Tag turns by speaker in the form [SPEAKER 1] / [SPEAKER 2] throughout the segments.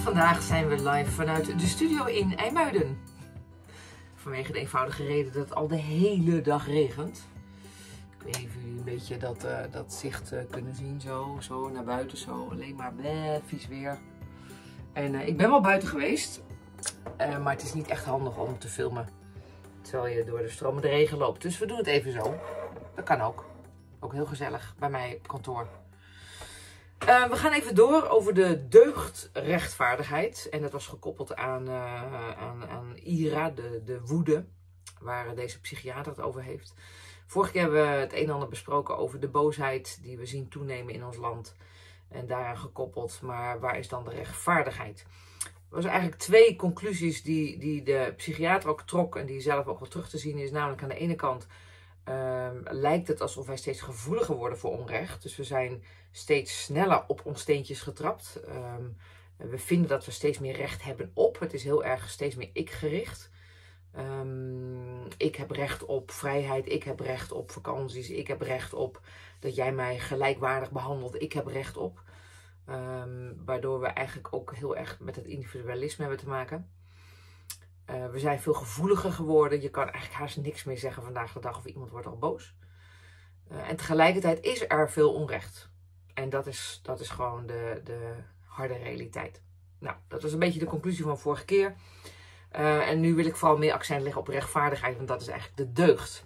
[SPEAKER 1] vandaag zijn we live vanuit de studio in IJmuiden. Vanwege de eenvoudige reden dat het al de hele dag regent. Ik weet of jullie een beetje dat, uh, dat zicht uh, kunnen zien. Zo, zo naar buiten, zo. Alleen maar bleh, vies weer. En uh, ik ben wel buiten geweest. maar het is niet echt handig om te filmen. Terwijl je door de stromende regen loopt. Dus we doen het even zo. Dat kan ook. Ook heel gezellig bij mij op kantoor. Uh, we gaan even door over de deugdrechtvaardigheid. En dat was gekoppeld aan, uh, aan, aan IRA, de, de woede, waar deze psychiater het over heeft. Vorige keer hebben we het een en ander besproken over de boosheid die we zien toenemen in ons land. En daaraan gekoppeld, maar waar is dan de rechtvaardigheid? Er was eigenlijk twee conclusies die, die de psychiater ook trok en die zelf ook wel terug te zien is. Namelijk aan de ene kant um, lijkt het alsof wij steeds gevoeliger worden voor onrecht. Dus we zijn steeds sneller op ons steentjes getrapt. Um, we vinden dat we steeds meer recht hebben op. Het is heel erg steeds meer ik-gericht. Um, ik heb recht op vrijheid, ik heb recht op vakanties, ik heb recht op dat jij mij gelijkwaardig behandelt, ik heb recht op. Um, waardoor we eigenlijk ook heel erg met het individualisme hebben te maken. Uh, we zijn veel gevoeliger geworden. Je kan eigenlijk haast niks meer zeggen vandaag de dag of iemand wordt al boos. Uh, en tegelijkertijd is er veel onrecht. En dat is, dat is gewoon de, de harde realiteit. Nou, dat was een beetje de conclusie van vorige keer. Uh, en nu wil ik vooral meer accent leggen op rechtvaardigheid, want dat is eigenlijk de deugd.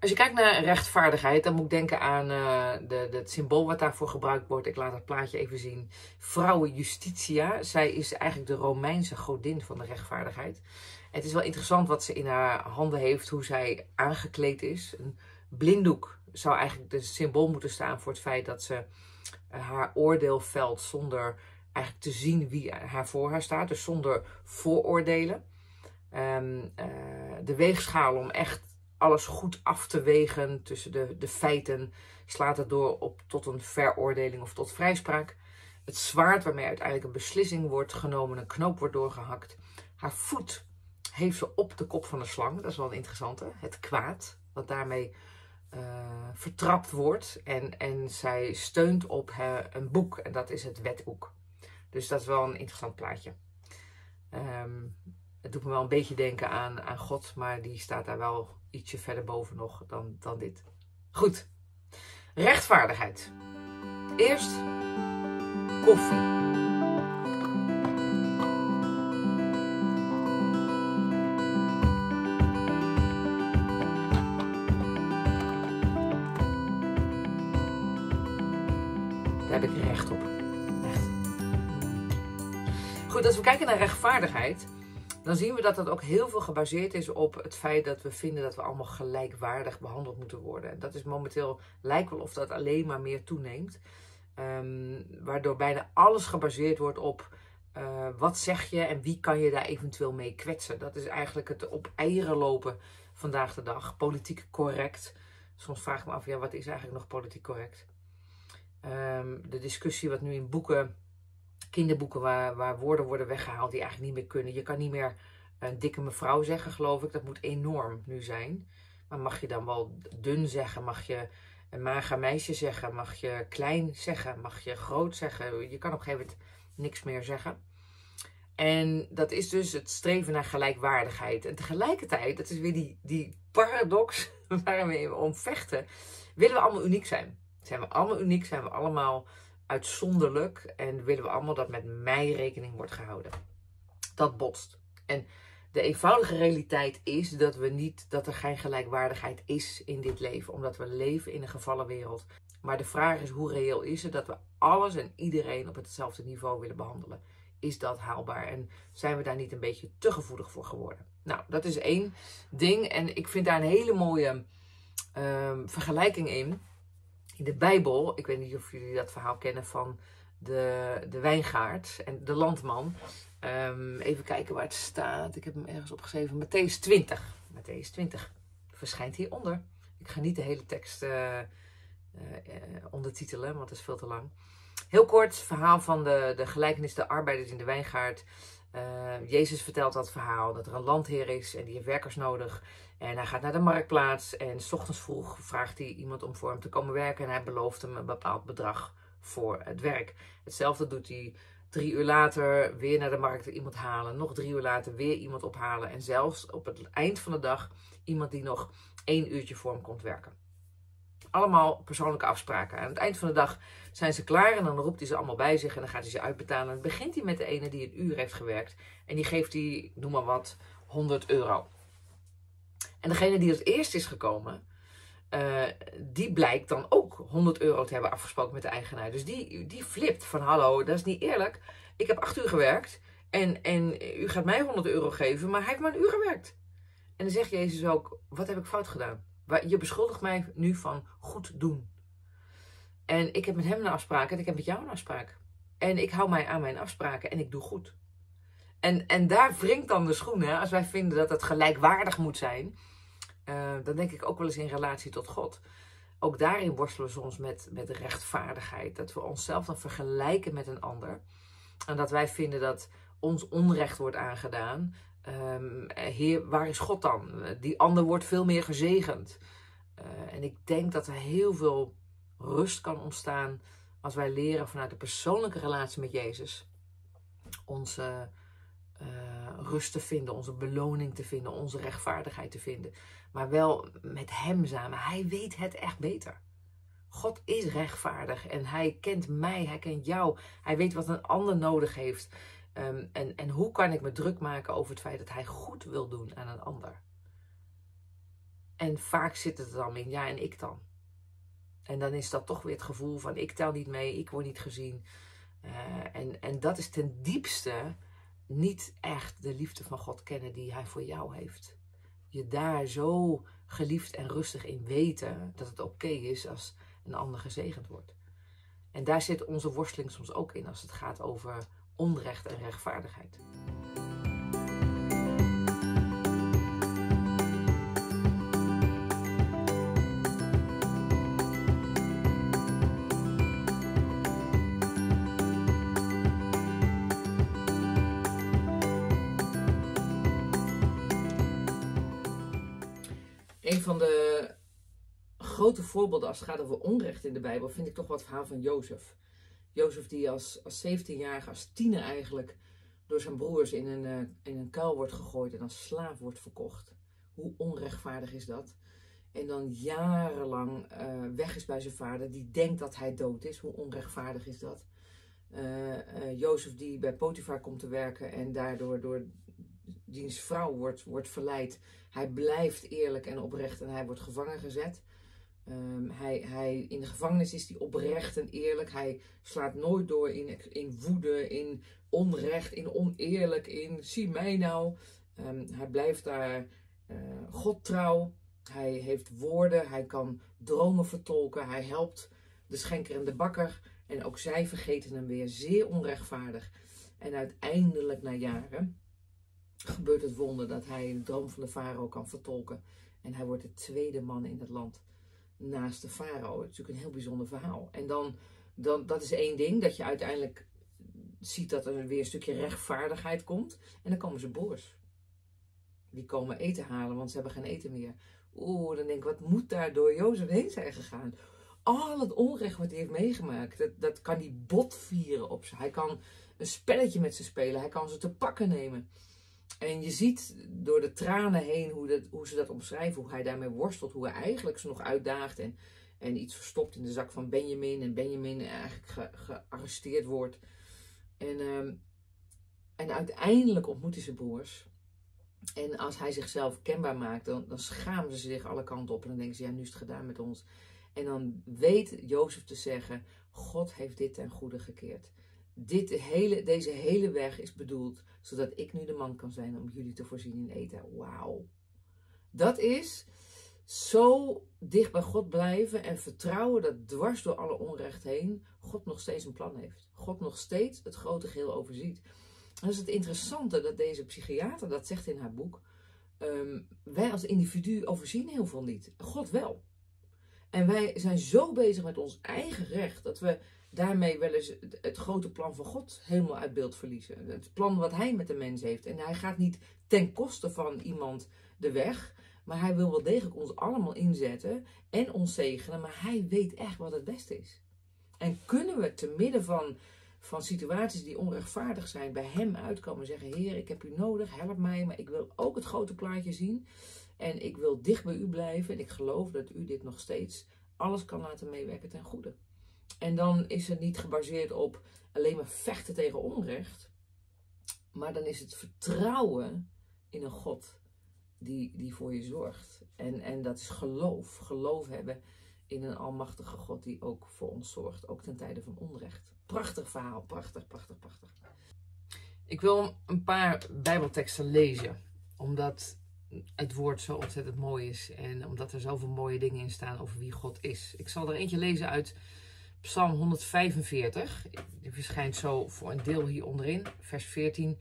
[SPEAKER 1] Als je kijkt naar rechtvaardigheid, dan moet ik denken aan de, de, het symbool wat daarvoor gebruikt wordt. Ik laat het plaatje even zien. Vrouwen Justitia. Zij is eigenlijk de Romeinse godin van de rechtvaardigheid. het is wel interessant wat ze in haar handen heeft, hoe zij aangekleed is. Een blinddoek zou eigenlijk de symbool moeten staan voor het feit dat ze uh, haar oordeel velt zonder eigenlijk te zien wie haar voor haar staat. Dus zonder vooroordelen. Um, uh, de weegschaal om echt alles goed af te wegen tussen de, de feiten, slaat het door op tot een veroordeling of tot vrijspraak. Het zwaard waarmee uiteindelijk een beslissing wordt genomen, een knoop wordt doorgehakt. Haar voet heeft ze op de kop van de slang, dat is wel een interessante. Het kwaad, wat daarmee vertrapt wordt. En, en zij steunt op uh, een boek, en dat is het wetboek. Dus dat is wel een interessant plaatje. Um, het doet me wel een beetje denken aan, aan God, maar die staat daar wel ietsje verder boven nog dan, dan dit. Goed, rechtvaardigheid. Eerst koffie. Daar heb ik recht op. Goed, als we kijken naar rechtvaardigheid, dan zien we dat dat ook heel veel gebaseerd is op het feit dat we vinden dat we allemaal gelijkwaardig behandeld moeten worden. Dat is momenteel, lijkt wel of dat alleen maar meer toeneemt. Um, waardoor bijna alles gebaseerd wordt op uh, wat zeg je en wie kan je daar eventueel mee kwetsen. Dat is eigenlijk het op eieren lopen vandaag de dag. Politiek correct. Soms vraag ik me af, ja, wat is eigenlijk nog politiek correct? Um, de discussie wat nu in boeken kinderboeken waar, waar woorden worden weggehaald die eigenlijk niet meer kunnen. Je kan niet meer een dikke mevrouw zeggen, geloof ik. Dat moet enorm nu zijn. Maar mag je dan wel dun zeggen? Mag je een mager meisje zeggen? Mag je klein zeggen? Mag je groot zeggen? Je kan op een gegeven moment niks meer zeggen. En dat is dus het streven naar gelijkwaardigheid. En tegelijkertijd, dat is weer die, die paradox waar we om vechten, willen we allemaal uniek zijn. Zijn we allemaal uniek? Zijn we allemaal uitzonderlijk en willen we allemaal dat met mij rekening wordt gehouden. Dat botst. En de eenvoudige realiteit is dat, we niet, dat er geen gelijkwaardigheid is in dit leven, omdat we leven in een gevallen wereld. Maar de vraag is, hoe reëel is het dat we alles en iedereen op hetzelfde niveau willen behandelen? Is dat haalbaar? En zijn we daar niet een beetje te gevoelig voor geworden? Nou, dat is één ding. En ik vind daar een hele mooie uh, vergelijking in in de Bijbel, ik weet niet of jullie dat verhaal kennen van de, de wijngaard en de landman. Um, even kijken waar het staat. Ik heb hem ergens opgeschreven. Matthäus 20. Matthäus 20 verschijnt hieronder. Ik ga niet de hele tekst uh, uh, ondertitelen, want het is veel te lang. Heel kort, verhaal van de, de gelijkenis de arbeiders in de wijngaard. Uh, Jezus vertelt dat verhaal dat er een landheer is en die heeft werkers nodig. En hij gaat naar de marktplaats en s ochtends vroeg vraagt hij iemand om voor hem te komen werken. En hij belooft hem een bepaald bedrag voor het werk. Hetzelfde doet hij Drie uur later weer naar de markt iemand halen. Nog drie uur later weer iemand ophalen. En zelfs op het eind van de dag iemand die nog één uurtje voor hem komt werken. Allemaal persoonlijke afspraken. Aan het eind van de dag zijn ze klaar en dan roept hij ze allemaal bij zich en dan gaat hij ze uitbetalen. En dan begint hij met de ene die een uur heeft gewerkt en die geeft hij, noem maar wat, 100 euro. En degene die als eerst is gekomen, uh, die blijkt dan ook 100 euro te hebben afgesproken met de eigenaar. Dus die, die flipt van hallo, dat is niet eerlijk. Ik heb 8 uur gewerkt en, en u gaat mij 100 euro geven, maar hij heeft maar een uur gewerkt. En dan zegt Jezus ook, wat heb ik fout gedaan? Je beschuldigt mij nu van goed doen. En ik heb met hem een afspraak en ik heb met jou een afspraak. En ik hou mij aan mijn afspraken en ik doe goed. En, en daar wringt dan de schoen. Hè? Als wij vinden dat het gelijkwaardig moet zijn, uh, dan denk ik ook wel eens in relatie tot God. Ook daarin worstelen we soms met, met rechtvaardigheid. Dat we onszelf dan vergelijken met een ander. En dat wij vinden dat ons onrecht wordt aangedaan. Um, heer, waar is God dan? Die ander wordt veel meer gezegend. Uh, en ik denk dat er heel veel rust kan ontstaan als wij leren vanuit de persoonlijke relatie met Jezus. Onze uh, rust te vinden, onze beloning te vinden, onze rechtvaardigheid te vinden. Maar wel met Hem samen. Hij weet het echt beter. God is rechtvaardig en Hij kent mij, Hij kent jou. Hij weet wat een ander nodig heeft. Um, en, en hoe kan ik me druk maken over het feit dat Hij goed wil doen aan een ander? En vaak zit het dan in, ja, en ik dan? En dan is dat toch weer het gevoel van, ik tel niet mee, ik word niet gezien. Uh, en, en dat is ten diepste niet echt de liefde van God kennen die Hij voor jou heeft. Je daar zo geliefd en rustig in weten dat het oké is als een ander gezegend wordt. En daar zit onze worsteling soms ook in als het gaat over onrecht en rechtvaardigheid. Een van de grote voorbeelden als het gaat over onrecht in de Bijbel vind ik toch wat het verhaal van Jozef. Jozef die als, als 17-jarige, als tiener eigenlijk, door zijn broers in een, uh, in een kuil wordt gegooid en als slaaf wordt verkocht. Hoe onrechtvaardig is dat? En dan jarenlang uh, weg is bij zijn vader, die denkt dat hij dood is. Hoe onrechtvaardig is dat? Uh, Jozef die bij Potifar komt te werken en daardoor door diens vrouw wordt, wordt verleid. Hij blijft eerlijk en oprecht en hij wordt gevangen gezet. Um, hij, hij, in de gevangenis is hij oprecht en eerlijk. Hij slaat nooit door in, in woede, in onrecht, in oneerlijk, in zie mij nou. Um, hij blijft daar uh, God trouw. Hij heeft woorden, hij kan dromen vertolken. Hij helpt de schenker en de bakker. En ook zij vergeten hem weer zeer onrechtvaardig. En uiteindelijk, na jaren, gebeurt het wonder dat hij de droom van de farao kan vertolken. En hij wordt de tweede man in het land naast de farao. Het is natuurlijk een heel bijzonder verhaal. En dan, dan, dat is één ding, dat je uiteindelijk ziet dat er weer een stukje rechtvaardigheid komt. En dan komen ze boos. Die komen eten halen, want ze hebben geen eten meer. Oeh, dan denk ik, wat moet daar door Jozef heen zijn gegaan? Al het onrecht wat hij heeft meegemaakt, dat, dat kan hij bot vieren op ze. Hij kan een spelletje met ze spelen, hij kan ze te pakken nemen. En je ziet door de tranen heen hoe, dat, hoe ze dat omschrijven, hoe hij daarmee worstelt, hoe hij eigenlijk ze nog uitdaagt en, en iets verstopt in de zak van Benjamin. En Benjamin eigenlijk gearresteerd wordt. En, um, en uiteindelijk ontmoet hij zijn broers. En als hij zichzelf kenbaar maakt, dan, dan schamen ze zich alle kanten op. En dan denken ze, ja, nu is het gedaan met ons. En dan weet Jozef te zeggen, God heeft dit ten goede gekeerd dit hele, deze hele weg is bedoeld zodat ik nu de man kan zijn om jullie te voorzien in eten. Wauw. Dat is zo dicht bij God blijven en vertrouwen dat dwars door alle onrecht heen God nog steeds een plan heeft. God nog steeds het grote geheel overziet. Dat is het interessante dat deze psychiater dat zegt in haar boek. Um, wij als individu overzien heel veel niet. God wel. En wij zijn zo bezig met ons eigen recht dat we daarmee wel eens het, grote plan van God helemaal uit beeld verliezen. Het plan wat hij met de mens heeft. En hij gaat niet ten koste van iemand de weg. Maar hij wil wel degelijk ons allemaal inzetten en ons zegenen. Maar hij weet echt wat het beste is. En kunnen we te midden van, van situaties die onrechtvaardig zijn bij Hem uitkomen. Zeggen, Heer, ik heb u nodig, help mij, maar ik wil ook het grote plaatje zien. En ik wil dicht bij u blijven. En ik geloof dat u dit nog steeds alles kan laten meewerken ten goede. En dan is het niet gebaseerd op alleen maar vechten tegen onrecht. Maar dan is het vertrouwen in een God die, die voor je zorgt. En, en dat is geloof. Geloof hebben in een almachtige God die ook voor ons zorgt. Ook ten tijde van onrecht. Prachtig verhaal. Prachtig, prachtig, prachtig. Ik wil een paar Bijbelteksten lezen. Omdat het woord zo ontzettend mooi is. En omdat er zoveel mooie dingen in staan over wie God is. Ik zal er eentje lezen uit Psalm 145. Die verschijnt zo voor een deel hier onderin. Vers 14.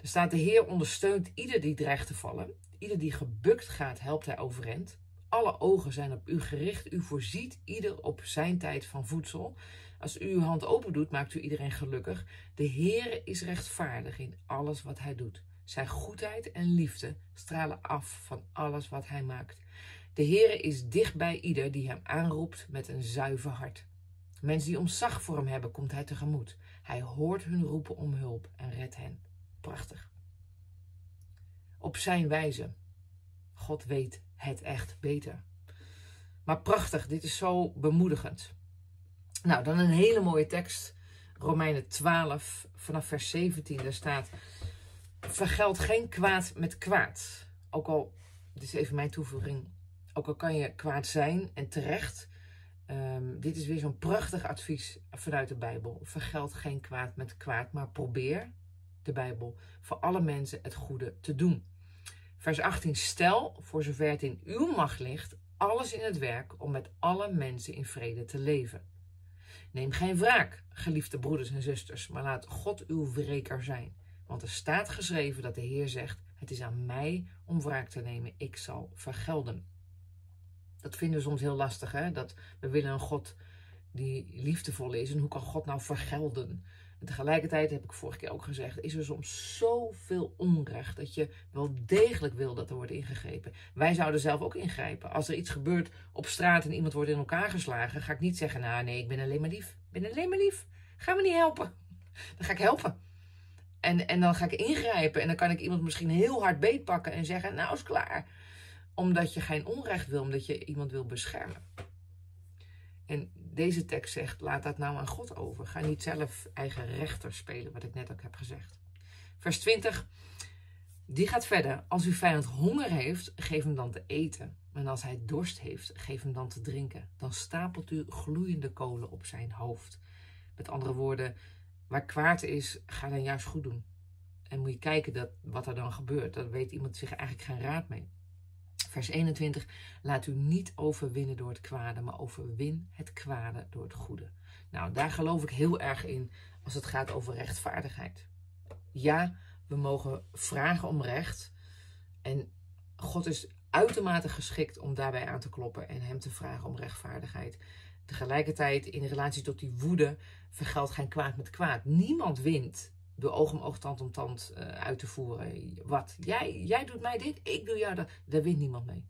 [SPEAKER 1] Er staat: De Heer ondersteunt ieder die dreigt te vallen. Ieder die gebukt gaat, helpt hij overeind. Alle ogen zijn op u gericht. U voorziet ieder op zijn tijd van voedsel. Als u uw hand open doet, maakt u iedereen gelukkig. De Heer is rechtvaardig in alles wat hij doet. Zijn goedheid en liefde stralen af van alles wat hij maakt. De Heer is dicht bij ieder die hem aanroept met een zuiver hart. Mensen die omzag voor hem hebben, komt hij tegemoet. Hij hoort hun roepen om hulp en redt hen. Prachtig. Op zijn wijze. God weet het echt beter. Maar prachtig, dit is zo bemoedigend. Nou, dan een hele mooie tekst. Romeinen 12, vanaf vers 17, daar staat: Vergeld geen kwaad met kwaad. Ook al, dit is even mijn toevoeging, ook al kan je kwaad zijn en terecht. Um, dit is weer zo'n prachtig advies vanuit de Bijbel. Vergeld geen kwaad met kwaad, maar probeer, de Bijbel, voor alle mensen het goede te doen. Vers 18. Stel, voor zover het in uw macht ligt, alles in het werk om met alle mensen in vrede te leven. Neem geen wraak, geliefde broeders en zusters, maar laat God uw wreker zijn. Want er staat geschreven dat de Heer zegt: Het is aan mij om wraak te nemen, ik zal vergelden. Dat vinden we soms heel lastig, hè? Dat we willen een God die liefdevol is. En hoe kan God nou vergelden? En tegelijkertijd heb ik vorige keer ook gezegd, is er soms zoveel onrecht dat je wel degelijk wil dat er wordt ingegrepen. Wij zouden zelf ook ingrijpen. Als er iets gebeurt op straat en iemand wordt in elkaar geslagen, ga ik niet zeggen, nou nee, ik ben alleen maar lief. Ik ben alleen maar lief. Ga me niet helpen. Dan ga ik helpen. En, en dan ga ik ingrijpen en dan kan ik iemand misschien heel hard beetpakken en zeggen, nou is klaar. Omdat je geen onrecht wil, omdat je iemand wil beschermen. En deze tekst zegt, laat dat nou aan God over. Ga niet zelf eigen rechter spelen, wat ik net ook heb gezegd. Vers 20, die gaat verder. Als uw vijand honger heeft, geef hem dan te eten. En als hij dorst heeft, geef hem dan te drinken. Dan stapelt u gloeiende kolen op zijn hoofd. Met andere woorden, waar kwaad is, ga dan juist goed doen. En moet je kijken dat, wat er dan gebeurt. Daar weet iemand zich eigenlijk geen raad mee. Vers 21. Laat u niet overwinnen door het kwade, maar overwin het kwade door het goede. Nou, daar geloof ik heel erg in als het gaat over rechtvaardigheid. Ja, we mogen vragen om recht. En God is uitermate geschikt om daarbij aan te kloppen en hem te vragen om rechtvaardigheid. Tegelijkertijd, in relatie tot die woede, vergeldt geen kwaad met kwaad. Niemand wint door oog om oog, tand om tand uh, uit te voeren. Wat? Jij, jij doet mij dit, ik doe jou dat. Daar wint niemand mee.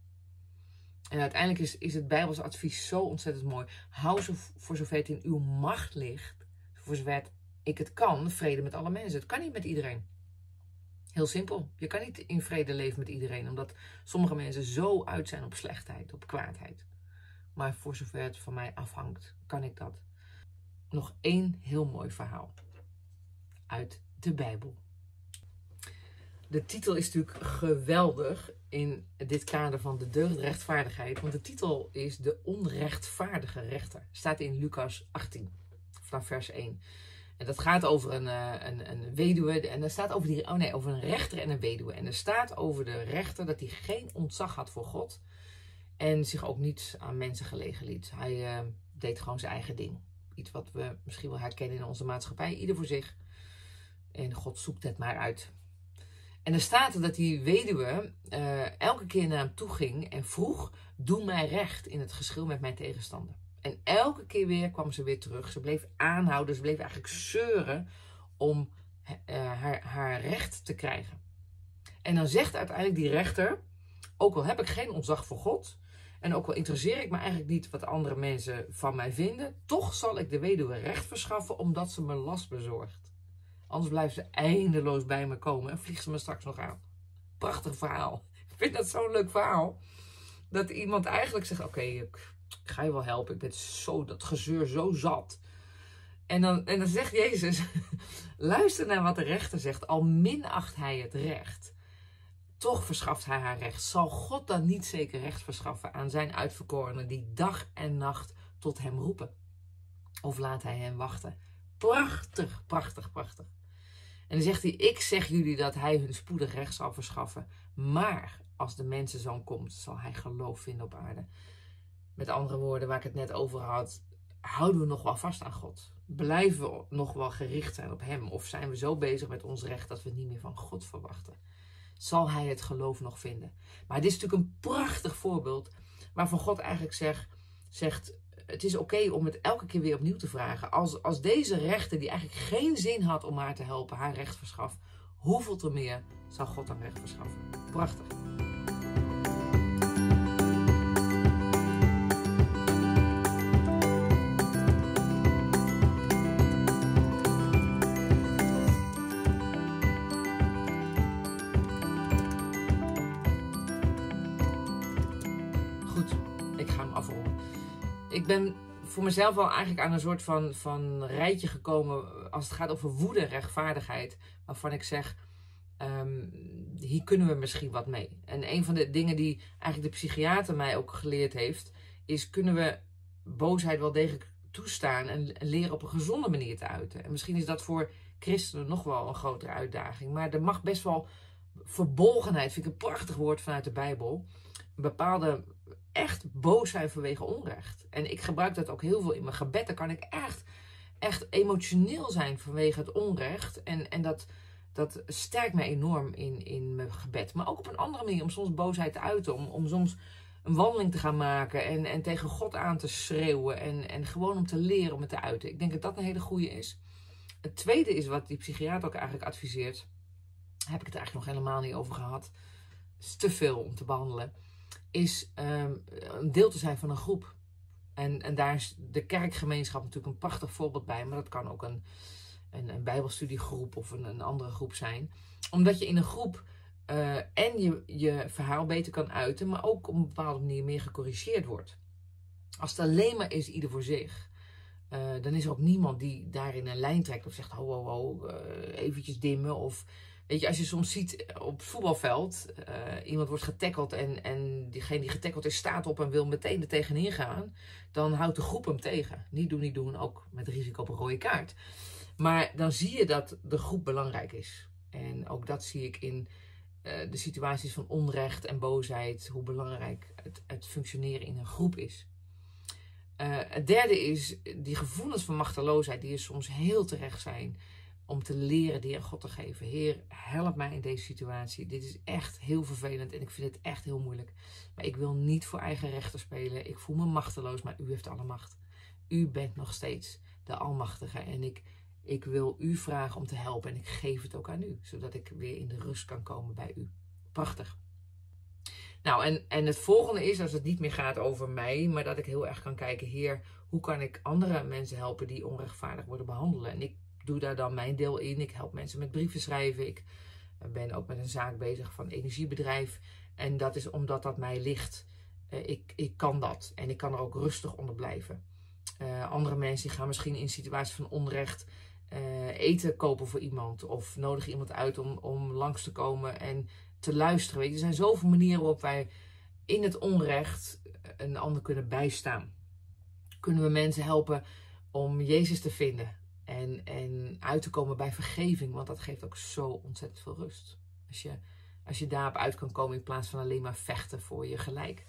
[SPEAKER 1] En uiteindelijk is, is het Bijbels advies zo ontzettend mooi. Hou zo, voor zover het in uw macht ligt, voor zover ik het kan, vrede met alle mensen. Het kan niet met iedereen. Heel simpel. Je kan niet in vrede leven met iedereen, omdat sommige mensen zo uit zijn op slechtheid, op kwaadheid. Maar voor zover het van mij afhangt, kan ik dat. Nog één heel mooi verhaal uit de Bijbel. De titel is natuurlijk geweldig in dit kader van de deugdrechtvaardigheid, want de titel is De onrechtvaardige rechter. Staat in Lucas 18, vanaf vers 1. En dat gaat over een, eh, een, een weduwe. En er staat over, die, oh nee, over een rechter en een weduwe. En er staat over de rechter dat hij geen ontzag had voor God. En zich ook niet aan mensen gelegen liet. Hij uh, deed gewoon zijn eigen ding. Iets wat we misschien wel herkennen in onze maatschappij. Ieder voor zich. En God zoekt het maar uit. En er staat er dat die weduwe uh, elke keer naar hem toe ging en vroeg: Doe mij recht in het geschil met mijn tegenstander. En elke keer weer kwam ze weer terug. Ze bleef aanhouden, ze bleef eigenlijk zeuren om uh, haar, haar recht te krijgen. En dan zegt uiteindelijk die rechter: Ook al heb ik geen ontzag voor God, En ook al interesseer ik me eigenlijk niet wat andere mensen van mij vinden, toch zal ik de weduwe recht verschaffen omdat ze me last bezorgt. Anders blijft ze eindeloos bij me komen en vliegt ze me straks nog aan. Prachtig verhaal. Ik vind dat zo'n leuk verhaal. Dat iemand eigenlijk zegt: Oké, ik, ga je wel helpen. Ik ben zo, dat gezeur zo zat. En dan, en dan zegt Jezus: Luister naar wat de rechter zegt, al minacht hij het recht. Toch verschaft hij haar recht. Zal God dan niet zeker recht verschaffen aan zijn uitverkorenen die dag en nacht tot hem roepen? Of laat hij hen wachten? Prachtig, prachtig, prachtig. En dan zegt hij: Ik zeg jullie dat hij hun spoedig recht zal verschaffen. Maar als de mensenzoon komt, zal hij geloof vinden op aarde. Met andere woorden, waar ik het net over had, houden we nog wel vast aan God? Blijven we nog wel gericht zijn op Hem? Of zijn we zo bezig met ons recht dat we het niet meer van God verwachten? Zal Hij het geloof nog vinden? Maar dit is natuurlijk een prachtig voorbeeld waarvan God eigenlijk zegt, zegt het is oké om het elke keer weer opnieuw te vragen. Als, als deze rechter, die eigenlijk geen zin had om haar te helpen, haar recht verschaft, hoeveel te meer zal God dan recht verschaffen? Prachtig. Ik ben voor mezelf wel eigenlijk aan een soort van, van rijtje gekomen als het gaat over woede en rechtvaardigheid. Waarvan ik zeg, um, hier kunnen we misschien wat mee. En een van de dingen die eigenlijk de psychiater mij ook geleerd heeft, is kunnen we boosheid wel degelijk toestaan en leren op een gezonde manier te uiten. En misschien is dat voor christenen nog wel een grotere uitdaging. Maar er mag best wel verbolgenheid, vind ik een prachtig woord vanuit de Bijbel, een bepaalde echt boos zijn vanwege onrecht. En ik gebruik dat ook heel veel in mijn gebed. Dan kan ik echt, echt emotioneel zijn vanwege het onrecht. En, en dat, dat sterkt me enorm in, in mijn gebed. Maar ook op een andere manier om soms boosheid te uiten. Om, om soms een wandeling te gaan maken en, en tegen God aan te schreeuwen. En, en gewoon om te leren om het te uiten. Ik denk dat dat een hele goede is. Het tweede is wat die psychiater ook eigenlijk adviseert. heb ik het eigenlijk nog helemaal niet over gehad. Het is te veel om te behandelen is ehm, een deel te zijn van een groep. En, en daar is de kerkgemeenschap natuurlijk een prachtig voorbeeld bij, maar dat kan ook een, een, een bijbelstudiegroep of een, een andere groep zijn. Omdat je in een groep uh, en je, je verhaal beter kan uiten, maar ook op een bepaalde manier meer gecorrigeerd wordt. Als het alleen maar is ieder voor zich, uh, dan is er ook niemand die daarin een lijn trekt of zegt: ho, ho, ho, uh, eventjes dimmen of Weet je, als je soms ziet op het voetbalveld, uh, iemand wordt getackeld en, en diegene die getackeld is staat op en wil meteen er tegenin gaan, dan houdt de groep hem tegen. Niet doen, niet doen, ook met risico op een rode kaart. Maar dan zie je dat de groep belangrijk is. En ook dat zie ik in uh, de situaties van onrecht en boosheid, hoe belangrijk het, het functioneren in een groep is. Het derde is die gevoelens van machteloosheid, die er soms heel terecht zijn om te leren die aan God te geven. Heer, help mij in deze situatie. Dit is echt heel vervelend en ik vind het echt heel moeilijk. Maar ik wil niet voor eigen rechten spelen. Ik voel me machteloos, maar u heeft alle macht. U bent nog steeds de Almachtige en ik, ik wil u vragen om te helpen en ik geef het ook aan u, zodat ik weer in de rust kan komen bij u. Prachtig. Nou, en, en het volgende is, als het niet meer gaat over mij, maar dat ik heel erg kan kijken, Heer, hoe kan ik andere mensen helpen die onrechtvaardig worden behandeld? En ik doe daar dan mijn deel in. Ik help mensen met brieven schrijven. Ik ben ook met een zaak bezig van energiebedrijf. En dat is omdat dat mij ligt. Uh, ik, ik kan dat en ik kan er ook rustig onder blijven. Uh, andere mensen gaan misschien in situaties van onrecht eten kopen voor iemand. Of nodigen iemand uit om, om langs te komen en te luisteren. Er zijn zoveel manieren waarop wij in het onrecht een ander kunnen bijstaan. Kunnen we mensen helpen om Jezus te vinden. En, en uit te komen bij vergeving, want dat geeft ook zo ontzettend veel rust. Als je, als je daarop uit kan komen in plaats van alleen maar vechten voor je gelijk.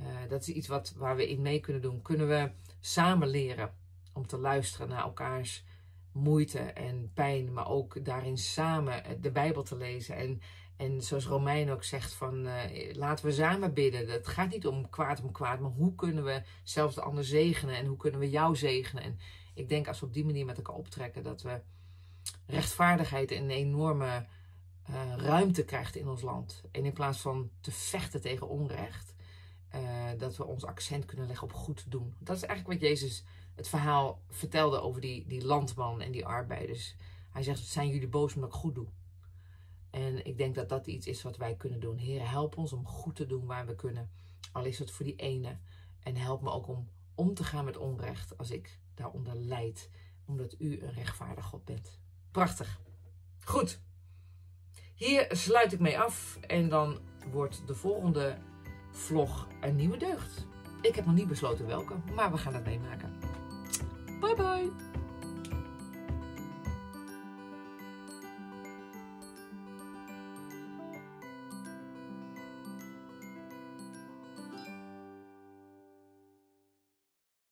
[SPEAKER 1] Uh, dat is iets wat, waar we in mee kunnen doen. Kunnen we samen leren om te luisteren naar elkaars moeite en pijn, maar ook daarin samen de Bijbel te lezen. En, en zoals Romein ook zegt, van, uh, laten we samen bidden. Het gaat niet om kwaad om kwaad, maar hoe kunnen we zelfs de ander zegenen en hoe kunnen we jou zegenen. En ik denk als we op die manier met elkaar optrekken, dat we rechtvaardigheid een enorme uh, ruimte krijgt in ons land. En in plaats van te vechten tegen onrecht, eh, dat we ons accent kunnen leggen op goed doen. Dat is eigenlijk wat Jezus het verhaal vertelde over die, die landman en die arbeiders. Hij zegt, zijn jullie boos omdat ik goed doe? En ik denk dat dat iets is wat wij kunnen doen. Heer, help ons om goed te doen waar we kunnen. Al is het voor die ene. En help me ook om om te gaan met onrecht als ik daaronder lijd. Omdat u een rechtvaardig God bent. Prachtig. Goed. Hier sluit ik mee af. En dan wordt de volgende vlog een nieuwe deugd. Ik heb nog niet besloten welke, maar we gaan het meemaken. Bye bye!